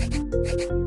you